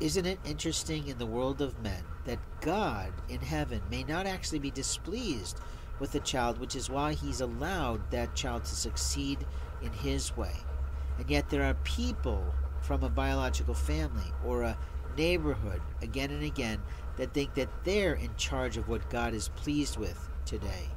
Isn't it interesting in the world of men that God in heaven may not actually be displeased with a child, which is why he's allowed that child to succeed in his way? And yet there are people from a biological family or a neighborhood again and again that think that they're in charge of what God is pleased with today.